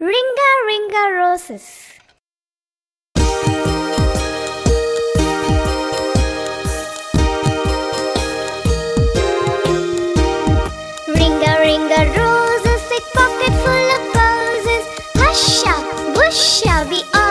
Ringa Ringa Roses. Ringa Ringa Roses, a pocket full of roses. Hush up, bush shall we all.